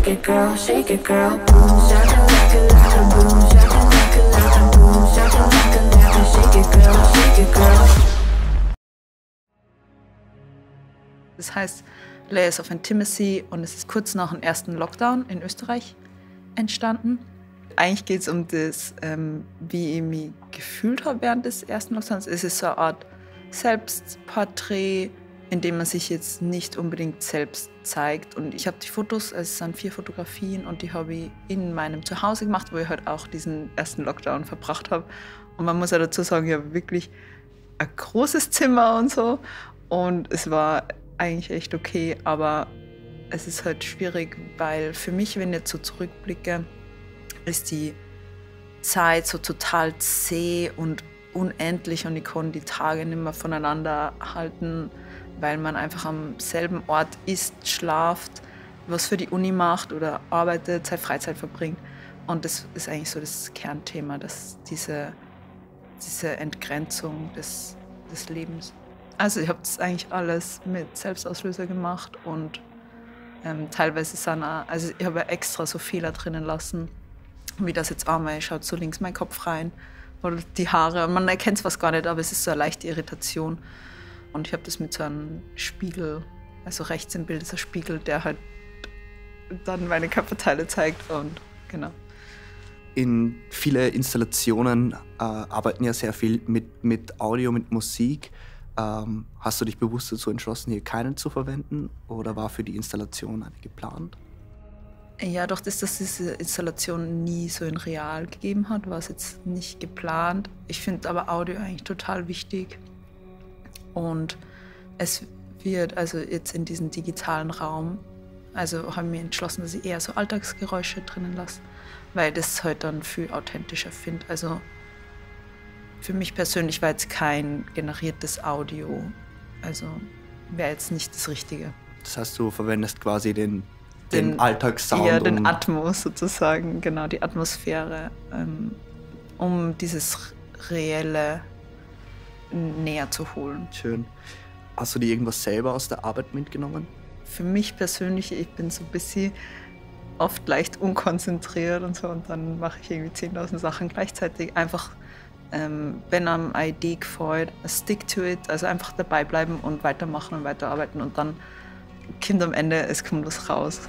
shake it, girl, shake it, girl. Boom, shaka laka laka, boom, shaka laka laka, boom, shaka laka laka, shake it, girl, shake it, girl. Das heißt Layers of Intimacy und es ist kurz nach dem ersten Lockdown in Österreich entstanden. Eigentlich geht es um das, ähm, wie ich mich gefühlt habe während des ersten Lockdowns. Es ist so eine Art Selbstporträt, in dem man sich jetzt nicht unbedingt selbst zeigt. Und ich habe die Fotos, es sind vier Fotografien und die habe ich in meinem Zuhause gemacht, wo ich halt auch diesen ersten Lockdown verbracht habe. Und man muss ja dazu sagen, ich habe wirklich ein großes Zimmer und so. Und es war eigentlich echt okay, aber es ist halt schwierig, weil für mich, wenn ich jetzt so zurückblicke, ist die Zeit so total zäh und unendlich und ich kann die Tage nicht mehr voneinander halten, weil man einfach am selben Ort ist, schlaft, was für die Uni macht oder arbeitet, Zeit Freizeit verbringt. Und das ist eigentlich so das Kernthema, dass diese, diese Entgrenzung des, des Lebens. Also ich habe das eigentlich alles mit Selbstauslöser gemacht und ähm, teilweise sind auch, also ich habe extra so Fehler drinnen lassen, wie das jetzt einmal, schaut so links mein Kopf rein oder die Haare. Man erkennt es was gar nicht, aber es ist so eine leichte Irritation. Und ich habe das mit so einem Spiegel, also rechts im Bild ist ein Spiegel, der halt dann meine Körperteile zeigt und genau. In viele Installationen äh, arbeiten ja sehr viel mit, mit Audio, mit Musik. Ähm, hast du dich bewusst dazu entschlossen, hier keinen zu verwenden oder war für die Installation eine geplant? Ja, doch, dass das diese Installation nie so in real gegeben hat, war es jetzt nicht geplant. Ich finde aber Audio eigentlich total wichtig. Und es wird also jetzt in diesem digitalen Raum, also haben wir entschlossen, dass ich eher so Alltagsgeräusche drinnen lasse, weil das halt dann viel authentischer finde. Also für mich persönlich war jetzt kein generiertes Audio, also wäre jetzt nicht das Richtige. Das heißt, du verwendest quasi den, den, Den- Alltagssound. Ja, den um- Atmos sozusagen, genau, die Atmosphäre, ähm, um dieses Reelle näher zu holen. Schön. Hast du dir irgendwas selber aus der Arbeit mitgenommen? Für mich persönlich, ich bin so ein bisschen oft leicht unkonzentriert und so und dann mache ich irgendwie 10.000 Sachen gleichzeitig. Einfach, ähm, wenn eine Idee gefällt, stick to it, also einfach dabei bleiben und weitermachen und weiterarbeiten und dann kommt am Ende, es kommt was raus.